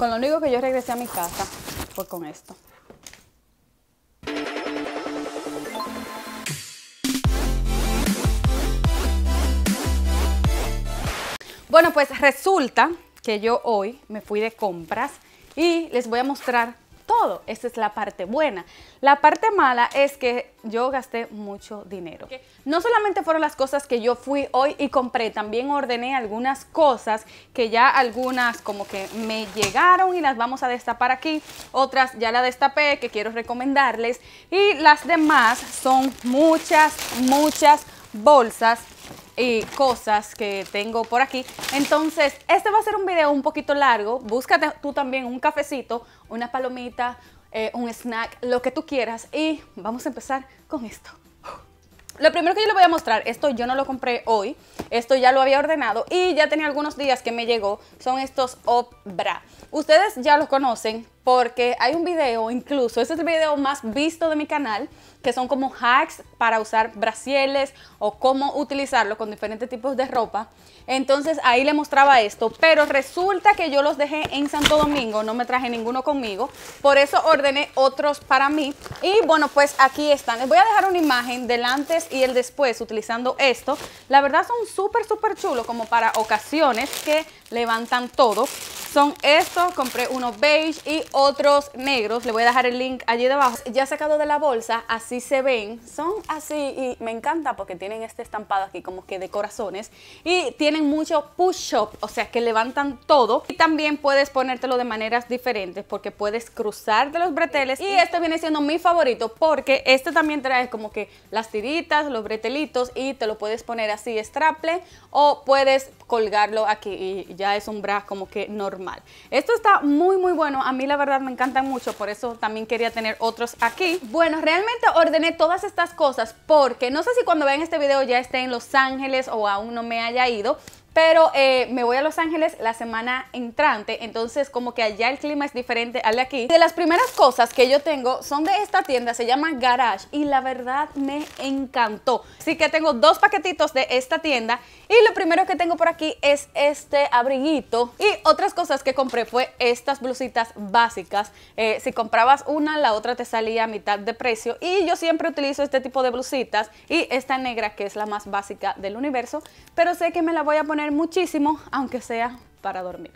Con lo único que yo regresé a mi casa fue con esto. Bueno, pues resulta que yo hoy me fui de compras y les voy a mostrar todo. Esta es la parte buena. La parte mala es que yo gasté mucho dinero. No solamente fueron las cosas que yo fui hoy y compré, también ordené algunas cosas que ya algunas como que me llegaron y las vamos a destapar aquí. Otras ya la destapé que quiero recomendarles. Y las demás son muchas, muchas bolsas y cosas que tengo por aquí. Entonces, este va a ser un video un poquito largo. Búscate tú también un cafecito, una palomita, eh, un snack, lo que tú quieras. Y vamos a empezar con esto. Lo primero que yo le voy a mostrar, esto yo no lo compré hoy, esto ya lo había ordenado y ya tenía algunos días que me llegó, son estos Obra. Ustedes ya los conocen porque hay un video, incluso, este es el video más visto de mi canal, que son como hacks para usar brasieles o cómo utilizarlo con diferentes tipos de ropa. Entonces ahí le mostraba esto, pero resulta que yo los dejé en Santo Domingo, no me traje ninguno conmigo, por eso ordené otros para mí. Y bueno, pues aquí están. Les voy a dejar una imagen del antes y el después utilizando esto. La verdad son súper, súper chulos como para ocasiones que levantan todo. Son estos, compré unos beige y otros negros. Le voy a dejar el link allí debajo. Ya sacado de la bolsa, así se ven. Son así y me encanta porque tienen este estampado aquí como que de corazones. Y tienen mucho push-up, o sea que levantan todo. Y también puedes ponértelo de maneras diferentes porque puedes cruzar de los breteles. Y este viene siendo mi favorito porque este también trae como que las tiritas, los bretelitos y te lo puedes poner así straple o puedes colgarlo aquí y ya es un bra como que normal. Esto está muy muy bueno, a mí la verdad me encantan mucho, por eso también quería tener otros aquí. Bueno, realmente ordené todas estas cosas porque no sé si cuando vean este video ya esté en Los Ángeles o aún no me haya ido, pero eh, me voy a Los Ángeles la semana entrante, entonces como que allá el clima es diferente al de aquí. De las primeras cosas que yo tengo son de esta tienda, se llama Garage y la verdad me encantó. Así que tengo dos paquetitos de esta tienda y lo primero que tengo por aquí es este abriguito y otras cosas que compré fue estas blusitas básicas. Eh, si comprabas una, la otra te salía a mitad de precio y yo siempre utilizo este tipo de blusitas y esta negra que es la más básica del universo, pero sé que me la voy a poner muchísimo, aunque sea para dormir.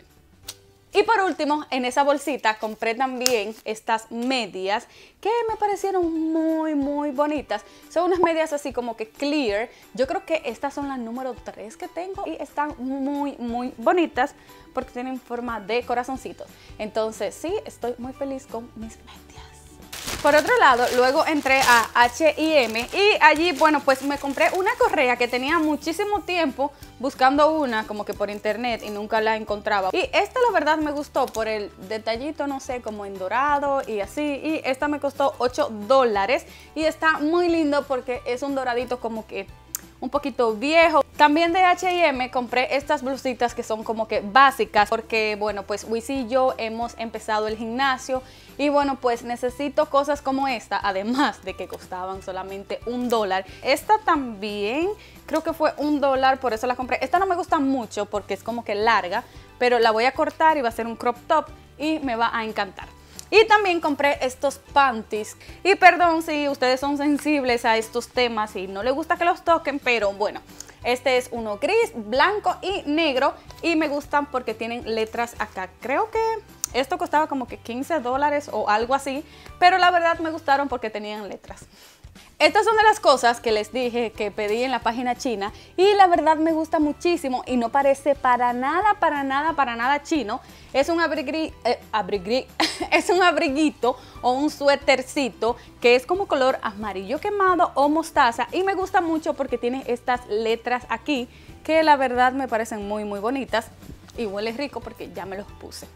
Y por último, en esa bolsita compré también estas medias que me parecieron muy, muy bonitas. Son unas medias así como que clear. Yo creo que estas son las número 3 que tengo y están muy, muy bonitas porque tienen forma de corazoncitos. Entonces, sí, estoy muy feliz con mis medias. Por otro lado, luego entré a H&M y allí, bueno, pues me compré una correa que tenía muchísimo tiempo buscando una como que por internet y nunca la encontraba. Y esta la verdad me gustó por el detallito, no sé, como en dorado y así. Y esta me costó 8 dólares y está muy lindo porque es un doradito como que un poquito viejo. También de H&M compré estas blusitas que son como que básicas porque bueno pues Wisi y yo hemos empezado el gimnasio y bueno pues necesito cosas como esta además de que costaban solamente un dólar. Esta también creo que fue un dólar por eso la compré. Esta no me gusta mucho porque es como que larga pero la voy a cortar y va a ser un crop top y me va a encantar. Y también compré estos panties. Y perdón si ustedes son sensibles a estos temas y no les gusta que los toquen, pero bueno. Este es uno gris, blanco y negro y me gustan porque tienen letras acá. Creo que esto costaba como que 15 dólares o algo así, pero la verdad me gustaron porque tenían letras. Estas son de las cosas que les dije que pedí en la página china y la verdad me gusta muchísimo y no parece para nada, para nada, para nada chino. Es un, abrigri, eh, es un abriguito o un suétercito que es como color amarillo quemado o mostaza y me gusta mucho porque tiene estas letras aquí que la verdad me parecen muy muy bonitas y huele rico porque ya me los puse.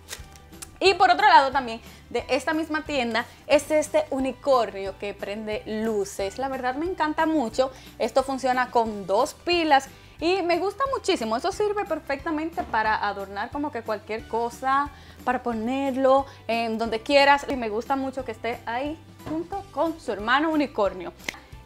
Y por otro lado también de esta misma tienda es este unicornio que prende luces. La verdad me encanta mucho. Esto funciona con dos pilas y me gusta muchísimo. Eso sirve perfectamente para adornar como que cualquier cosa, para ponerlo en donde quieras. Y me gusta mucho que esté ahí junto con su hermano unicornio.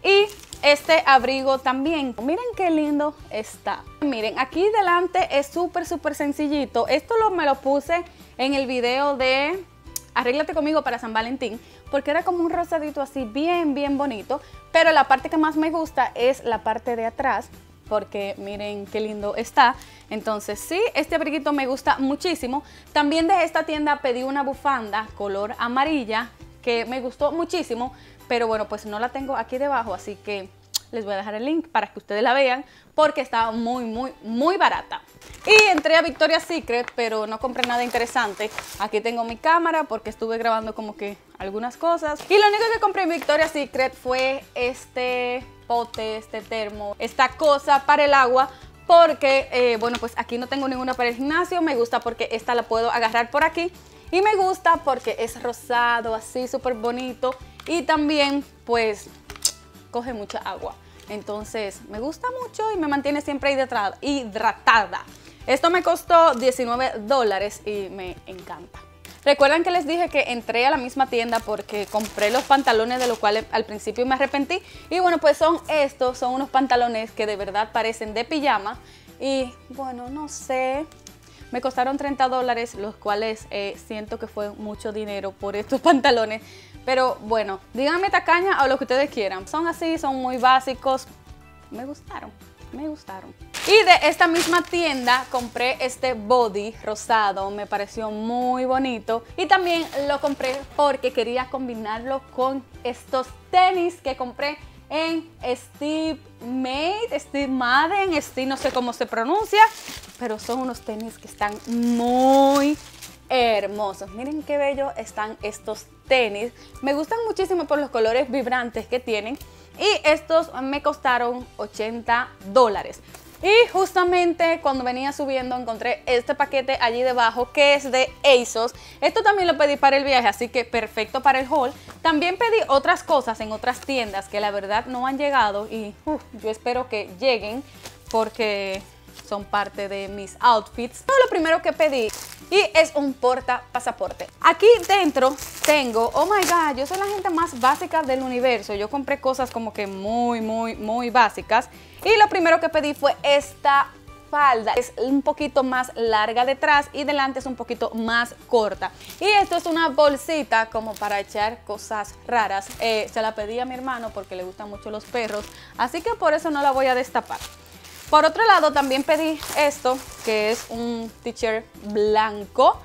Y este abrigo también. Miren qué lindo está. Miren, aquí delante es súper, súper sencillito. Esto lo, me lo puse en el video de Arréglate conmigo para San Valentín, porque era como un rosadito así bien, bien bonito, pero la parte que más me gusta es la parte de atrás, porque miren qué lindo está. Entonces sí, este abriguito me gusta muchísimo. También de esta tienda pedí una bufanda color amarilla que me gustó muchísimo, pero bueno, pues no la tengo aquí debajo, así que les voy a dejar el link para que ustedes la vean porque está muy, muy, muy barata. Y entré a Victoria's Secret, pero no compré nada interesante. Aquí tengo mi cámara porque estuve grabando como que algunas cosas. Y lo único que compré en Victoria's Secret fue este pote, este termo, esta cosa para el agua porque, eh, bueno, pues aquí no tengo ninguna para el gimnasio. Me gusta porque esta la puedo agarrar por aquí. Y me gusta porque es rosado, así súper bonito. Y también, pues, coge mucha agua. Entonces, me gusta mucho y me mantiene siempre hidratada. Esto me costó 19 dólares y me encanta. Recuerdan que les dije que entré a la misma tienda porque compré los pantalones de los cuales al principio me arrepentí. Y bueno, pues son estos, son unos pantalones que de verdad parecen de pijama. Y bueno, no sé, me costaron 30 dólares, los cuales eh, siento que fue mucho dinero por estos pantalones. Pero bueno, díganme tacaña o lo que ustedes quieran. Son así, son muy básicos. Me gustaron, me gustaron. Y de esta misma tienda compré este body rosado, me pareció muy bonito. Y también lo compré porque quería combinarlo con estos tenis que compré en Steve Made, Steve Madden, Steve no sé cómo se pronuncia, pero son unos tenis que están muy hermosos. Miren qué bello están estos tenis. Me gustan muchísimo por los colores vibrantes que tienen. Y estos me costaron 80 dólares. Y justamente cuando venía subiendo encontré este paquete allí debajo que es de ASOS. Esto también lo pedí para el viaje, así que perfecto para el haul. También pedí otras cosas en otras tiendas que la verdad no han llegado y yo espero que lleguen porque son parte de mis outfits. Todo lo primero que pedí y es un porta pasaporte. Aquí dentro tengo, oh my god, yo soy la gente más básica del universo. Yo compré cosas como que muy, muy, muy básicas. Y lo primero que pedí fue esta falda. Es un poquito más larga detrás y delante es un poquito más corta. Y esto es una bolsita como para echar cosas raras. Eh, se la pedí a mi hermano porque le gustan mucho los perros. Así que por eso no la voy a destapar. Por otro lado, también pedí esto, que es un t-shirt blanco.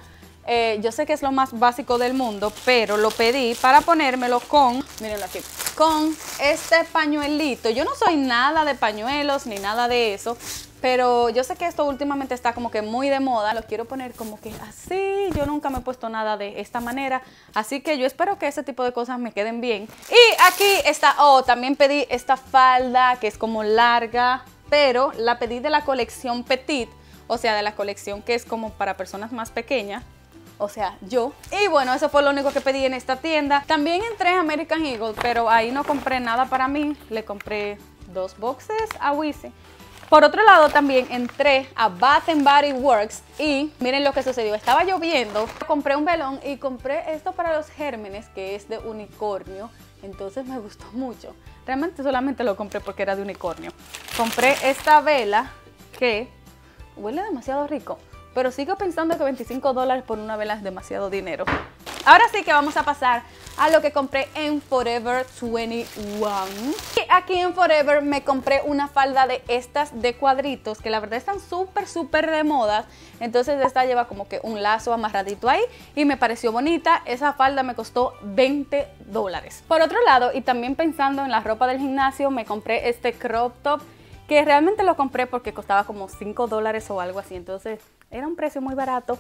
Eh, yo sé que es lo más básico del mundo, pero lo pedí para ponérmelo con, mírenlo aquí, con este pañuelito. Yo no soy nada de pañuelos ni nada de eso, pero yo sé que esto últimamente está como que muy de moda. Lo quiero poner como que así. Yo nunca me he puesto nada de esta manera. Así que yo espero que ese tipo de cosas me queden bien. Y aquí está, oh, también pedí esta falda que es como larga pero la pedí de la colección Petit, o sea, de la colección que es como para personas más pequeñas, o sea, yo. Y bueno, eso fue lo único que pedí en esta tienda. También entré a American Eagle, pero ahí no compré nada para mí. Le compré dos boxes a Wisi. Por otro lado, también entré a Bath Body Works y miren lo que sucedió. Estaba lloviendo, compré un velón y compré esto para los gérmenes, que es de unicornio. Entonces me gustó mucho. Realmente solamente lo compré porque era de unicornio. Compré esta vela que huele demasiado rico. Pero sigo pensando que 25 dólares por una vela es demasiado dinero. Ahora sí que vamos a pasar a lo que compré en Forever 21. Y aquí en Forever me compré una falda de estas de cuadritos que la verdad están súper, súper de moda. Entonces esta lleva como que un lazo amarradito ahí y me pareció bonita. Esa falda me costó 20 dólares. Por otro lado, y también pensando en la ropa del gimnasio, me compré este crop top que realmente lo compré porque costaba como 5 dólares o algo así. Entonces era un precio muy barato.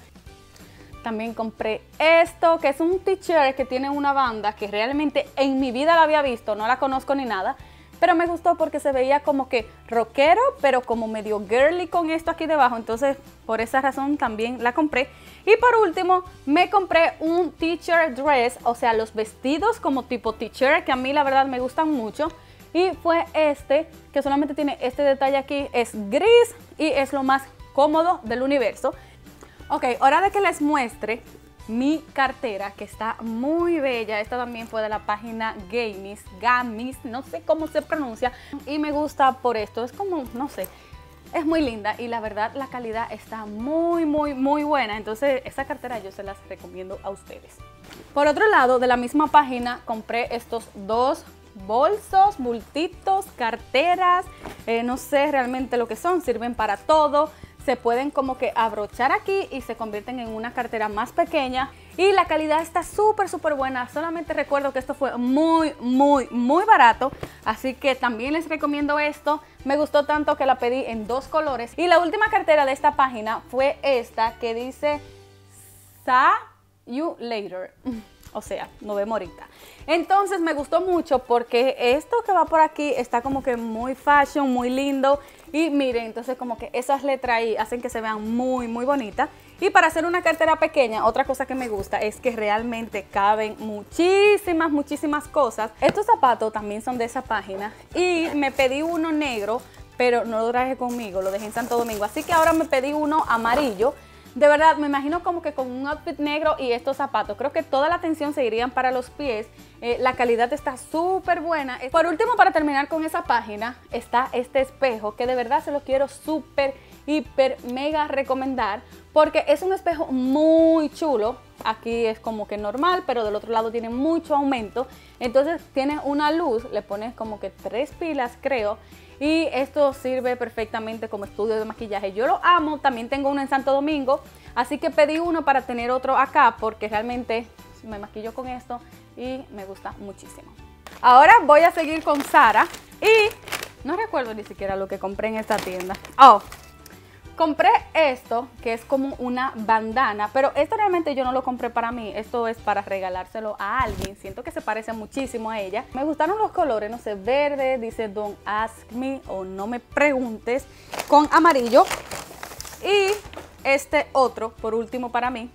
También compré esto, que es un t-shirt que tiene una banda que realmente en mi vida la había visto, no la conozco ni nada, pero me gustó porque se veía como que rockero, pero como medio girly con esto aquí debajo, entonces por esa razón también la compré. Y por último, me compré un t-shirt dress, o sea, los vestidos como tipo t-shirt, que a mí la verdad me gustan mucho. Y fue este, que solamente tiene este detalle aquí, es gris y es lo más cómodo del universo. Ok, hora de que les muestre mi cartera que está muy bella. Esta también fue de la página Gamis, Gamis, no sé cómo se pronuncia. Y me gusta por esto, es como, no sé, es muy linda y la verdad la calidad está muy, muy, muy buena. Entonces esa cartera yo se las recomiendo a ustedes. Por otro lado, de la misma página compré estos dos bolsos, bultitos, carteras, eh, no sé realmente lo que son, sirven para todo se pueden como que abrochar aquí y se convierten en una cartera más pequeña. Y la calidad está súper súper buena. Solamente recuerdo que esto fue muy muy muy barato. Así que también les recomiendo esto. Me gustó tanto que la pedí en dos colores. Y la última cartera de esta página fue esta que dice Sa You Later o sea, nos vemos ahorita. Entonces me gustó mucho porque esto que va por aquí está como que muy fashion, muy lindo. Y miren, entonces como que esas letras ahí hacen que se vean muy, muy bonitas. Y para hacer una cartera pequeña, otra cosa que me gusta es que realmente caben muchísimas, muchísimas cosas. Estos zapatos también son de esa página. Y me pedí uno negro, pero no lo traje conmigo, lo dejé en Santo Domingo. Así que ahora me pedí uno amarillo de verdad, me imagino como que con un outfit negro y estos zapatos. Creo que toda la atención se irían para los pies. Eh, la calidad está súper buena. Por último, para terminar con esa página, está este espejo que de verdad se lo quiero súper, hiper, mega recomendar. Porque es un espejo muy chulo. Aquí es como que normal, pero del otro lado tiene mucho aumento. Entonces tiene una luz, le pones como que tres pilas creo y esto sirve perfectamente como estudio de maquillaje. Yo lo amo, también tengo uno en Santo Domingo, así que pedí uno para tener otro acá porque realmente me maquillo con esto y me gusta muchísimo. Ahora voy a seguir con Sara y no recuerdo ni siquiera lo que compré en esta tienda. Oh, Compré esto, que es como una bandana, pero esto realmente yo no lo compré para mí, esto es para regalárselo a alguien. Siento que se parece muchísimo a ella. Me gustaron los colores, no sé, verde, dice don't ask me o no me preguntes, con amarillo. Y este otro, por último para mí,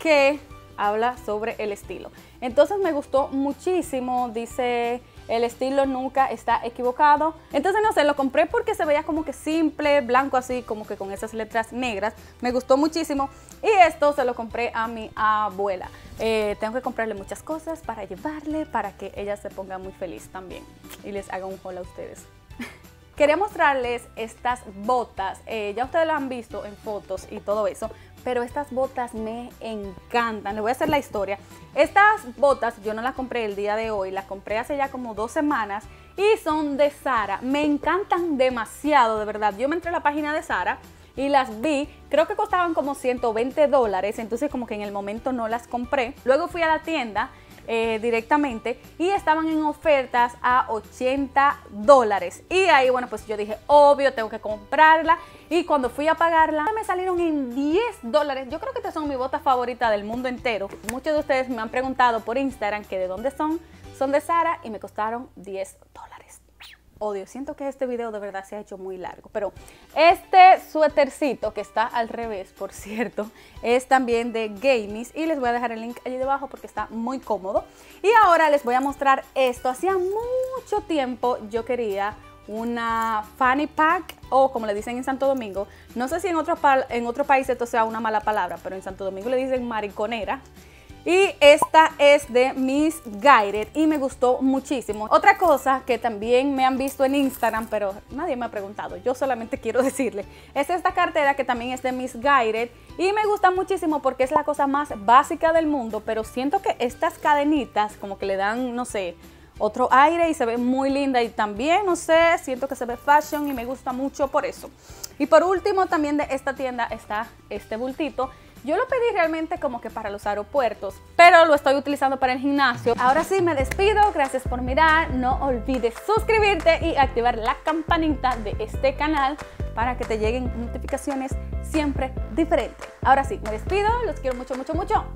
que habla sobre el estilo. Entonces me gustó muchísimo, dice el estilo nunca está equivocado. Entonces, no sé, lo compré porque se veía como que simple, blanco así, como que con esas letras negras. Me gustó muchísimo. Y esto se lo compré a mi abuela. Eh, tengo que comprarle muchas cosas para llevarle, para que ella se ponga muy feliz también. Y les haga un haul a ustedes. Quería mostrarles estas botas, eh, ya ustedes lo han visto en fotos y todo eso, pero estas botas me encantan. Les voy a hacer la historia. Estas botas yo no las compré el día de hoy, las compré hace ya como dos semanas y son de Sara. Me encantan demasiado, de verdad. Yo me entré a la página de Sara y las vi, creo que costaban como 120 dólares, entonces como que en el momento no las compré. Luego fui a la tienda eh, directamente y estaban en ofertas a 80 dólares. Y ahí, bueno, pues yo dije, obvio, tengo que comprarla. Y cuando fui a pagarla, me salieron en 10 dólares. Yo creo que estas son mi botas favorita del mundo entero. Muchos de ustedes me han preguntado por Instagram que de dónde son. Son de Sara y me costaron 10 dólares odio. Siento que este video de verdad se ha hecho muy largo. Pero este suétercito que está al revés, por cierto, es también de Gamies. Y les voy a dejar el link allí debajo porque está muy cómodo. Y ahora les voy a mostrar esto. Hacía mucho tiempo yo quería una fanny pack o como le dicen en Santo Domingo. No sé si en otro, en otro país esto sea una mala palabra, pero en Santo Domingo le dicen mariconera. Y esta es de Miss Guided y me gustó muchísimo. Otra cosa que también me han visto en Instagram, pero nadie me ha preguntado, yo solamente quiero decirle, es esta cartera que también es de Miss Guided y me gusta muchísimo porque es la cosa más básica del mundo, pero siento que estas cadenitas como que le dan, no sé, otro aire y se ve muy linda y también, no sé, siento que se ve fashion y me gusta mucho por eso. Y por último también de esta tienda está este bultito yo lo pedí realmente como que para los aeropuertos, pero lo estoy utilizando para el gimnasio. Ahora sí, me despido. Gracias por mirar. No olvides suscribirte y activar la campanita de este canal para que te lleguen notificaciones siempre diferentes. Ahora sí, me despido. Los quiero mucho, mucho, mucho.